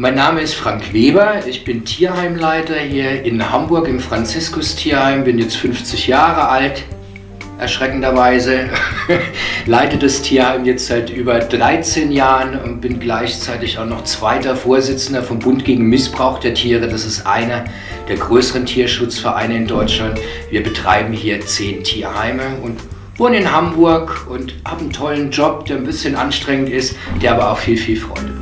Mein Name ist Frank Weber, ich bin Tierheimleiter hier in Hamburg im Franziskus Tierheim, bin jetzt 50 Jahre alt, erschreckenderweise. Leite das Tierheim jetzt seit über 13 Jahren und bin gleichzeitig auch noch zweiter Vorsitzender vom Bund gegen Missbrauch der Tiere. Das ist einer der größeren Tierschutzvereine in Deutschland. Wir betreiben hier zehn Tierheime und wohne in Hamburg und habe einen tollen Job, der ein bisschen anstrengend ist, der aber auch viel, viel Freude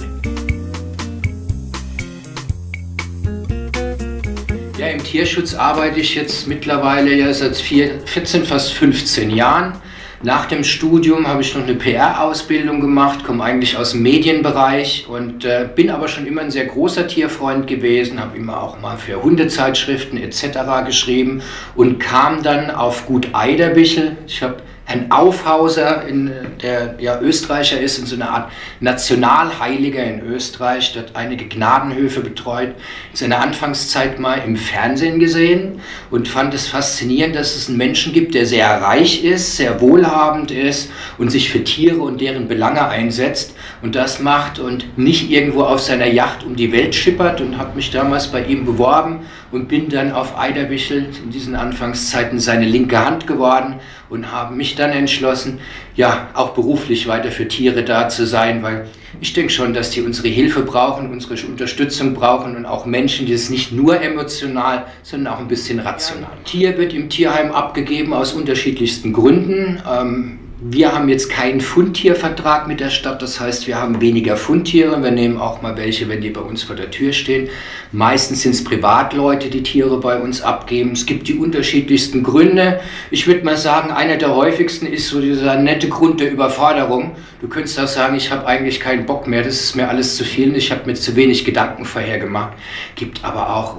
im Tierschutz arbeite ich jetzt mittlerweile ja seit 14, fast 15 Jahren. Nach dem Studium habe ich noch eine PR-Ausbildung gemacht, komme eigentlich aus dem Medienbereich und äh, bin aber schon immer ein sehr großer Tierfreund gewesen, habe immer auch mal für Hundezeitschriften etc. geschrieben und kam dann auf Gut Eiderbichel. Ich habe Herrn Aufhauser, in, der ja Österreicher ist, in so einer Art Nationalheiliger in Österreich, dort einige Gnadenhöfe betreut, in seiner Anfangszeit mal im Fernsehen gesehen und fand es faszinierend, dass es einen Menschen gibt, der sehr reich ist, sehr wohlhabend ist und sich für Tiere und deren Belange einsetzt und das macht und nicht irgendwo auf seiner Yacht um die Welt schippert und habe mich damals bei ihm beworben und bin dann auf Eiderwichel in diesen Anfangszeiten seine linke Hand geworden und habe mich dann entschlossen, ja, auch beruflich weiter für Tiere da zu sein, weil ich denke schon, dass die unsere Hilfe brauchen, unsere Unterstützung brauchen und auch Menschen, die es nicht nur emotional, sondern auch ein bisschen rational. Tier wird im Tierheim abgegeben aus unterschiedlichsten Gründen. Ähm, wir haben jetzt keinen Fundtiervertrag mit der Stadt, das heißt, wir haben weniger Fundtiere. Wir nehmen auch mal welche, wenn die bei uns vor der Tür stehen. Meistens sind es Privatleute, die Tiere bei uns abgeben. Es gibt die unterschiedlichsten Gründe. Ich würde mal sagen, einer der häufigsten ist so dieser nette Grund der Überforderung. Du könntest auch sagen, ich habe eigentlich keinen Bock mehr, das ist mir alles zu viel, ich habe mir zu wenig Gedanken vorher gemacht. Gibt aber auch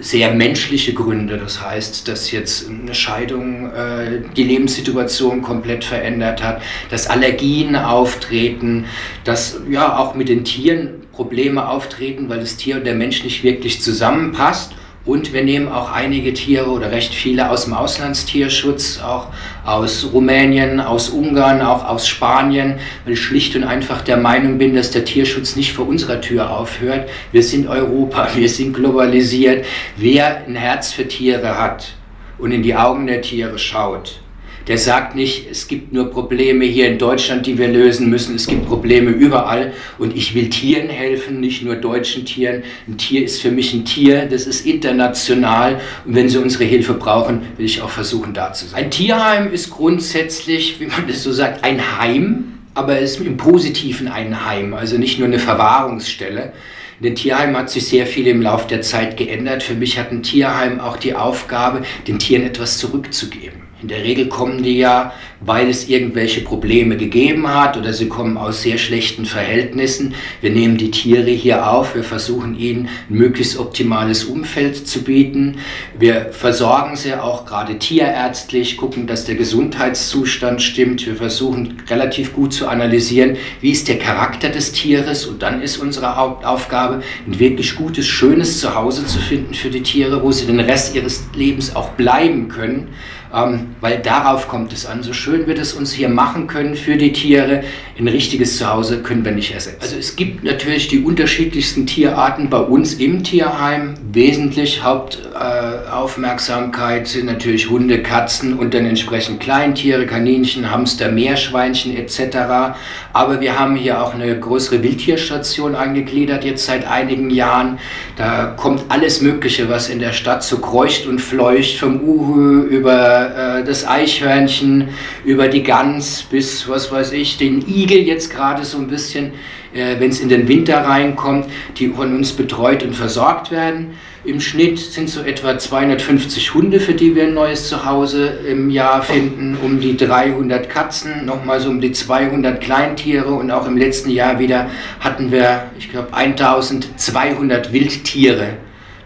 sehr menschliche Gründe. Das heißt, dass jetzt eine Scheidung äh, die Lebenssituation komplett verändert hat, dass Allergien auftreten, dass ja auch mit den Tieren Probleme auftreten, weil das Tier und der Mensch nicht wirklich zusammenpasst. Und wir nehmen auch einige Tiere oder recht viele aus dem Auslandstierschutz, auch aus Rumänien, aus Ungarn, auch aus Spanien, weil ich schlicht und einfach der Meinung bin, dass der Tierschutz nicht vor unserer Tür aufhört. Wir sind Europa, wir sind globalisiert. Wer ein Herz für Tiere hat und in die Augen der Tiere schaut, der sagt nicht, es gibt nur Probleme hier in Deutschland, die wir lösen müssen. Es gibt Probleme überall und ich will Tieren helfen, nicht nur deutschen Tieren. Ein Tier ist für mich ein Tier, das ist international und wenn sie unsere Hilfe brauchen, will ich auch versuchen, da zu sein. Ein Tierheim ist grundsätzlich, wie man das so sagt, ein Heim, aber es ist im Positiven ein Heim, also nicht nur eine Verwahrungsstelle. In den Tierheimen hat sich sehr viel im Laufe der Zeit geändert. Für mich hat ein Tierheim auch die Aufgabe, den Tieren etwas zurückzugeben. In der Regel kommen die ja, weil es irgendwelche Probleme gegeben hat oder sie kommen aus sehr schlechten Verhältnissen. Wir nehmen die Tiere hier auf, wir versuchen ihnen ein möglichst optimales Umfeld zu bieten. Wir versorgen sie auch gerade tierärztlich, gucken, dass der Gesundheitszustand stimmt. Wir versuchen relativ gut zu analysieren, wie ist der Charakter des Tieres und dann ist unsere Hauptaufgabe, ein wirklich gutes, schönes Zuhause zu finden für die Tiere, wo sie den Rest ihres Lebens auch bleiben können ähm, weil darauf kommt es an. So schön wir das uns hier machen können für die Tiere, ein richtiges Zuhause können wir nicht ersetzen. Also es gibt natürlich die unterschiedlichsten Tierarten bei uns im Tierheim. Wesentlich Hauptaufmerksamkeit äh, sind natürlich Hunde, Katzen und dann entsprechend Kleintiere, Kaninchen, Hamster, Meerschweinchen etc. Aber wir haben hier auch eine größere Wildtierstation angegliedert jetzt seit einigen Jahren. Da kommt alles Mögliche, was in der Stadt so kreucht und fleucht, vom Uhu über äh, das Eichhörnchen, über die Gans bis, was weiß ich, den Igel Igel jetzt gerade so ein bisschen, äh, wenn es in den Winter reinkommt, die von uns betreut und versorgt werden. Im Schnitt sind so etwa 250 Hunde, für die wir ein neues Zuhause im Jahr finden, um die 300 Katzen, nochmal so um die 200 Kleintiere und auch im letzten Jahr wieder hatten wir, ich glaube, 1200 Wildtiere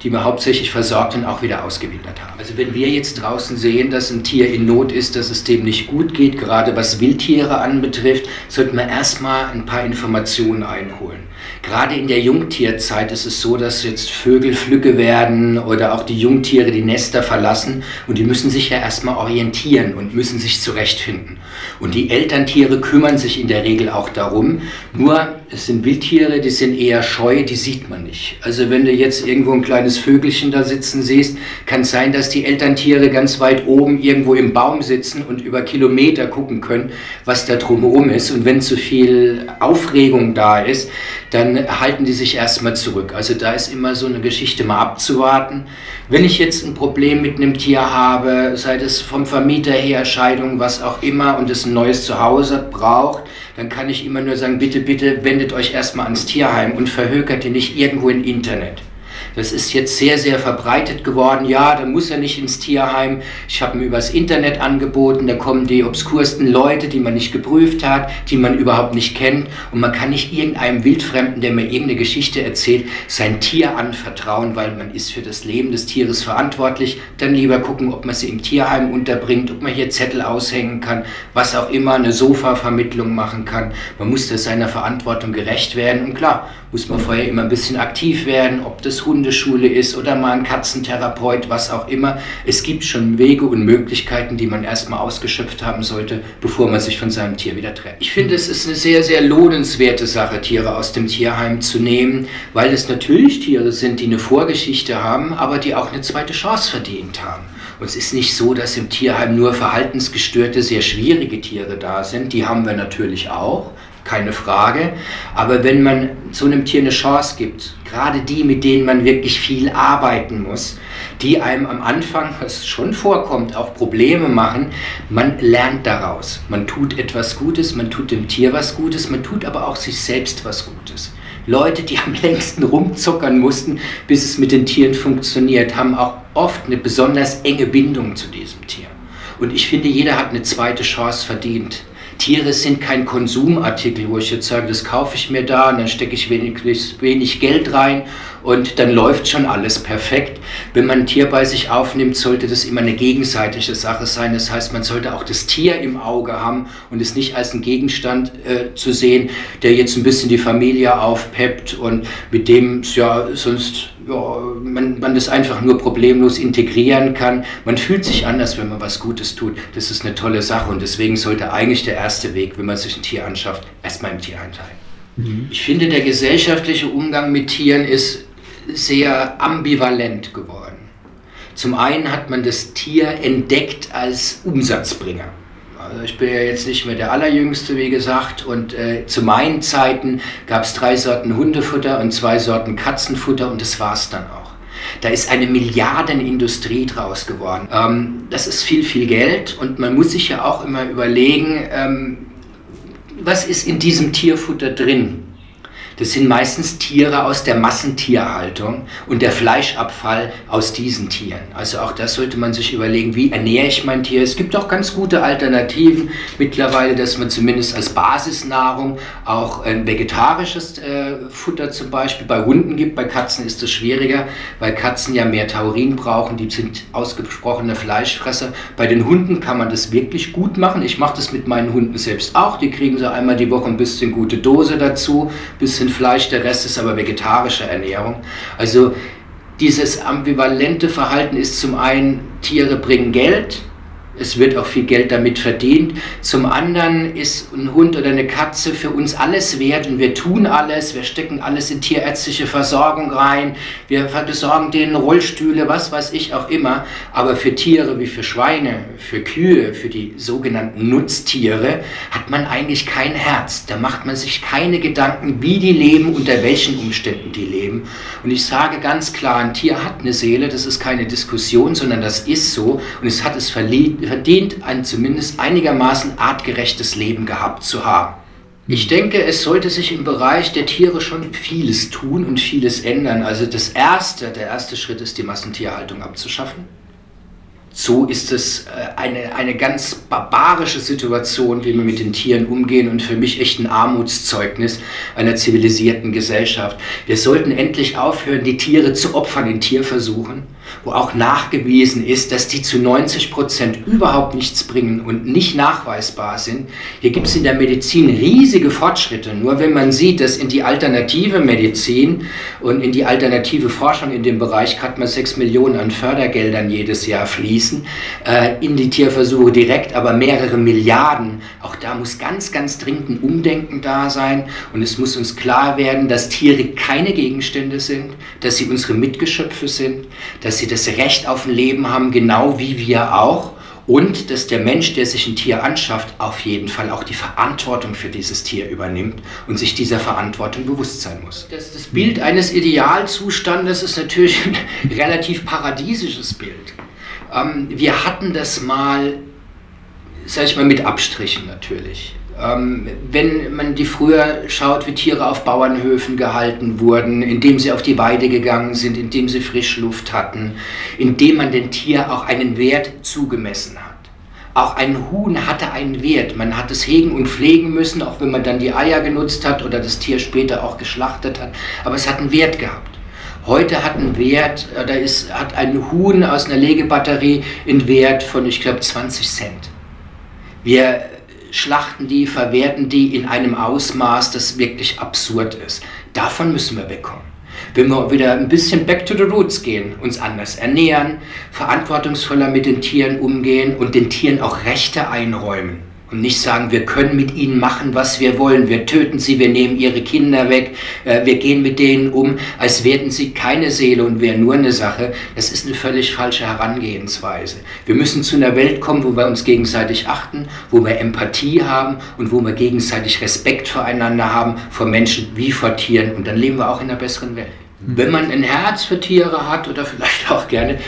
die wir hauptsächlich versorgt und auch wieder ausgewildert haben. Also wenn wir jetzt draußen sehen, dass ein Tier in Not ist, dass es dem nicht gut geht, gerade was Wildtiere anbetrifft, sollten wir erstmal ein paar Informationen einholen. Gerade in der Jungtierzeit ist es so, dass jetzt Vögel Flügge werden oder auch die Jungtiere die Nester verlassen und die müssen sich ja erstmal orientieren und müssen sich zurechtfinden. Und die Elterntiere kümmern sich in der Regel auch darum. Nur es sind Wildtiere, die sind eher scheu, die sieht man nicht. Also wenn du jetzt irgendwo ein kleines Vögelchen da sitzen siehst, kann es sein, dass die Elterntiere ganz weit oben irgendwo im Baum sitzen und über Kilometer gucken können, was da drumherum ist. Und wenn zu viel Aufregung da ist, dann halten die sich erstmal zurück. Also da ist immer so eine Geschichte mal abzuwarten. Wenn ich jetzt ein Problem mit einem Tier habe, sei es vom Vermieter her, Scheidung, was auch immer, und es ein neues Zuhause braucht, dann kann ich immer nur sagen, bitte, bitte wendet euch erstmal ans Tierheim und verhökert ihr nicht irgendwo im Internet. Das ist jetzt sehr, sehr verbreitet geworden. Ja, da muss er nicht ins Tierheim. Ich habe mir übers Internet angeboten. Da kommen die obskursten Leute, die man nicht geprüft hat, die man überhaupt nicht kennt. Und man kann nicht irgendeinem Wildfremden, der mir irgendeine Geschichte erzählt, sein Tier anvertrauen, weil man ist für das Leben des Tieres verantwortlich. Dann lieber gucken, ob man sie im Tierheim unterbringt, ob man hier Zettel aushängen kann, was auch immer, eine Sofa-Vermittlung machen kann. Man muss da seiner Verantwortung gerecht werden. Und klar, muss man vorher immer ein bisschen aktiv werden, ob das Hundeschule ist oder mal ein Katzentherapeut, was auch immer. Es gibt schon Wege und Möglichkeiten, die man erstmal ausgeschöpft haben sollte, bevor man sich von seinem Tier wieder trennt. Ich finde, es ist eine sehr, sehr lohnenswerte Sache, Tiere aus dem Tierheim zu nehmen, weil es natürlich Tiere sind, die eine Vorgeschichte haben, aber die auch eine zweite Chance verdient haben. Und es ist nicht so, dass im Tierheim nur verhaltensgestörte, sehr schwierige Tiere da sind. Die haben wir natürlich auch keine Frage. Aber wenn man so einem Tier eine Chance gibt, gerade die, mit denen man wirklich viel arbeiten muss, die einem am Anfang, was schon vorkommt, auch Probleme machen, man lernt daraus. Man tut etwas Gutes, man tut dem Tier was Gutes, man tut aber auch sich selbst was Gutes. Leute, die am längsten rumzuckern mussten, bis es mit den Tieren funktioniert, haben auch oft eine besonders enge Bindung zu diesem Tier. Und ich finde, jeder hat eine zweite Chance verdient. Tiere sind kein Konsumartikel, wo ich jetzt sage, das kaufe ich mir da und dann stecke ich wenig, wenig Geld rein und dann läuft schon alles perfekt. Wenn man ein Tier bei sich aufnimmt, sollte das immer eine gegenseitige Sache sein. Das heißt, man sollte auch das Tier im Auge haben und es nicht als einen Gegenstand äh, zu sehen, der jetzt ein bisschen die Familie aufpeppt und mit dem es ja sonst ja, man, man das einfach nur problemlos integrieren kann. Man fühlt sich anders, wenn man was Gutes tut. Das ist eine tolle Sache und deswegen sollte eigentlich der erste Weg, wenn man sich ein Tier anschafft, erstmal im Tier einteilen. Mhm. Ich finde, der gesellschaftliche Umgang mit Tieren ist sehr ambivalent geworden. Zum einen hat man das Tier entdeckt als Umsatzbringer. Also ich bin ja jetzt nicht mehr der Allerjüngste, wie gesagt. Und äh, zu meinen Zeiten gab es drei Sorten Hundefutter und zwei Sorten Katzenfutter und das war es dann auch. Da ist eine Milliardenindustrie draus geworden. Ähm, das ist viel, viel Geld und man muss sich ja auch immer überlegen, ähm, was ist in diesem Tierfutter drin? Das sind meistens Tiere aus der Massentierhaltung und der Fleischabfall aus diesen Tieren. Also auch das sollte man sich überlegen, wie ernähre ich mein Tier. Es gibt auch ganz gute Alternativen mittlerweile, dass man zumindest als Basisnahrung auch ein vegetarisches äh, Futter zum Beispiel bei Hunden gibt. Bei Katzen ist es schwieriger, weil Katzen ja mehr Taurin brauchen. Die sind ausgesprochene Fleischfresser. Bei den Hunden kann man das wirklich gut machen. Ich mache das mit meinen Hunden selbst auch. Die kriegen so einmal die Woche ein bisschen gute Dose dazu, bisschen bisschen Fleisch, der Rest ist aber vegetarische Ernährung. Also dieses ambivalente Verhalten ist zum einen, Tiere bringen Geld, es wird auch viel Geld damit verdient. Zum anderen ist ein Hund oder eine Katze für uns alles wert und wir tun alles. Wir stecken alles in tierärztliche Versorgung rein. Wir besorgen denen Rollstühle, was weiß ich auch immer. Aber für Tiere wie für Schweine, für Kühe, für die sogenannten Nutztiere hat man eigentlich kein Herz. Da macht man sich keine Gedanken, wie die leben, unter welchen Umständen die leben. Und ich sage ganz klar, ein Tier hat eine Seele. Das ist keine Diskussion, sondern das ist so. Und es hat es verliebt verdient, ein zumindest einigermaßen artgerechtes Leben gehabt zu haben. Ich denke, es sollte sich im Bereich der Tiere schon vieles tun und vieles ändern. Also das erste, der erste Schritt ist, die Massentierhaltung abzuschaffen. So ist es äh, eine, eine ganz barbarische Situation, wie wir mit den Tieren umgehen und für mich echt ein Armutszeugnis einer zivilisierten Gesellschaft. Wir sollten endlich aufhören, die Tiere zu opfern in Tierversuchen wo auch nachgewiesen ist, dass die zu 90 Prozent überhaupt nichts bringen und nicht nachweisbar sind. Hier gibt es in der Medizin riesige Fortschritte. Nur wenn man sieht, dass in die alternative Medizin und in die alternative Forschung in dem Bereich gerade mal 6 Millionen an Fördergeldern jedes Jahr fließen, äh, in die Tierversuche direkt aber mehrere Milliarden, auch da muss ganz, ganz dringend ein Umdenken da sein und es muss uns klar werden, dass Tiere keine Gegenstände sind, dass sie unsere Mitgeschöpfe sind, dass sie das Recht auf ein Leben haben, genau wie wir auch. Und dass der Mensch, der sich ein Tier anschafft, auf jeden Fall auch die Verantwortung für dieses Tier übernimmt und sich dieser Verantwortung bewusst sein muss. Das, das Bild eines Idealzustandes ist natürlich ein relativ paradiesisches Bild. Ähm, wir hatten das mal, sag ich mal, mit Abstrichen natürlich. Ähm, wenn man die früher schaut, wie Tiere auf Bauernhöfen gehalten wurden, indem sie auf die Weide gegangen sind, indem sie Frischluft hatten, indem man dem Tier auch einen Wert zugemessen hat. Auch ein Huhn hatte einen Wert. Man hat es hegen und pflegen müssen, auch wenn man dann die Eier genutzt hat oder das Tier später auch geschlachtet hat. Aber es hat einen Wert gehabt. Heute hat ein Wert, äh, da ist, hat ein Huhn aus einer Legebatterie einen Wert von, ich glaube, 20 Cent. Wir schlachten die, verwerten die in einem Ausmaß, das wirklich absurd ist. Davon müssen wir wegkommen. Wenn wir wieder ein bisschen back to the roots gehen, uns anders ernähren, verantwortungsvoller mit den Tieren umgehen und den Tieren auch Rechte einräumen und nicht sagen, wir können mit ihnen machen, was wir wollen. Wir töten sie, wir nehmen ihre Kinder weg, äh, wir gehen mit denen um, als wären sie keine Seele und wären nur eine Sache. Das ist eine völlig falsche Herangehensweise. Wir müssen zu einer Welt kommen, wo wir uns gegenseitig achten, wo wir Empathie haben und wo wir gegenseitig Respekt voreinander haben, vor Menschen wie vor Tieren. Und dann leben wir auch in einer besseren Welt. Wenn man ein Herz für Tiere hat oder vielleicht auch gerne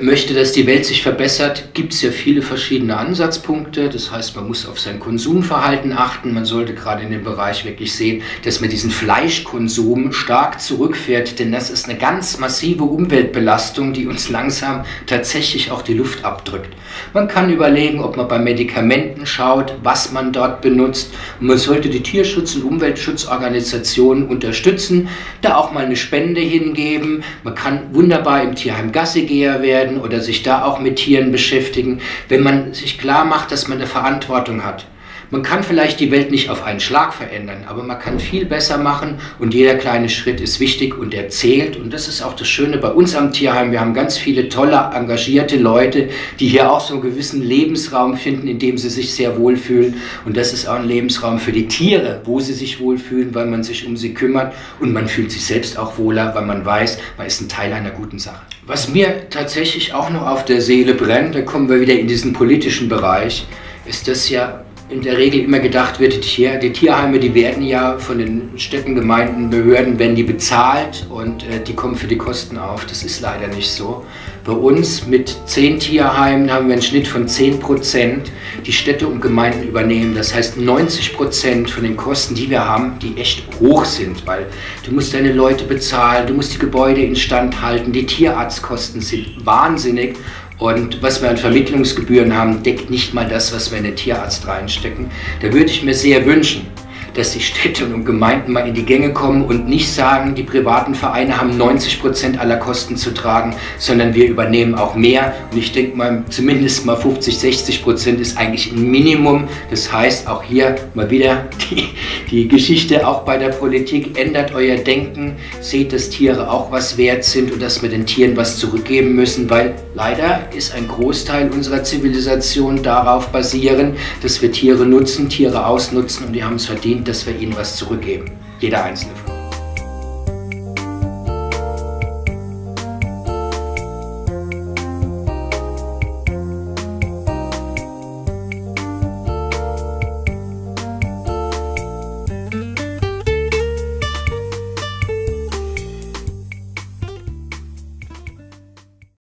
möchte, dass die Welt sich verbessert, gibt es ja viele verschiedene Ansatzpunkte. Das heißt, man muss auf sein Konsumverhalten achten. Man sollte gerade in dem Bereich wirklich sehen, dass man diesen Fleischkonsum stark zurückfährt, denn das ist eine ganz massive Umweltbelastung, die uns langsam tatsächlich auch die Luft abdrückt. Man kann überlegen, ob man bei Medikamenten schaut, was man dort benutzt. Man sollte die Tierschutz- und Umweltschutzorganisationen unterstützen, da auch mal eine Spende hingeben. Man kann wunderbar im Tierheim Gassegeher werden oder sich da auch mit Tieren beschäftigen, wenn man sich klar macht, dass man eine Verantwortung hat. Man kann vielleicht die Welt nicht auf einen Schlag verändern, aber man kann viel besser machen und jeder kleine Schritt ist wichtig und er zählt. Und das ist auch das Schöne bei uns am Tierheim. Wir haben ganz viele tolle, engagierte Leute, die hier auch so einen gewissen Lebensraum finden, in dem sie sich sehr wohlfühlen. Und das ist auch ein Lebensraum für die Tiere, wo sie sich wohlfühlen, weil man sich um sie kümmert und man fühlt sich selbst auch wohler, weil man weiß, man ist ein Teil einer guten Sache. Was mir tatsächlich auch noch auf der Seele brennt, da kommen wir wieder in diesen politischen Bereich, ist das ja in der Regel immer gedacht wird, die, Tierheime, die werden ja von den Städten, Gemeinden, Behörden, werden die bezahlt und äh, die kommen für die Kosten auf. Das ist leider nicht so. Bei uns mit zehn Tierheimen haben wir einen Schnitt von 10 Prozent, die Städte und Gemeinden übernehmen. Das heißt 90 Prozent von den Kosten, die wir haben, die echt hoch sind, weil du musst deine Leute bezahlen, du musst die Gebäude instand halten, die Tierarztkosten sind wahnsinnig und was wir an Vermittlungsgebühren haben, deckt nicht mal das, was wir in den Tierarzt reinstecken. Da würde ich mir sehr wünschen, dass die Städte und Gemeinden mal in die Gänge kommen und nicht sagen, die privaten Vereine haben 90 Prozent aller Kosten zu tragen, sondern wir übernehmen auch mehr. Und ich denke mal, zumindest mal 50, 60 Prozent ist eigentlich ein Minimum. Das heißt, auch hier mal wieder die, die Geschichte, auch bei der Politik, ändert euer Denken, seht, dass Tiere auch was wert sind und dass wir den Tieren was zurückgeben müssen, weil leider ist ein Großteil unserer Zivilisation darauf basieren, dass wir Tiere nutzen, Tiere ausnutzen und die haben es verdient, dass wir ihnen was zurückgeben. Jeder einzelne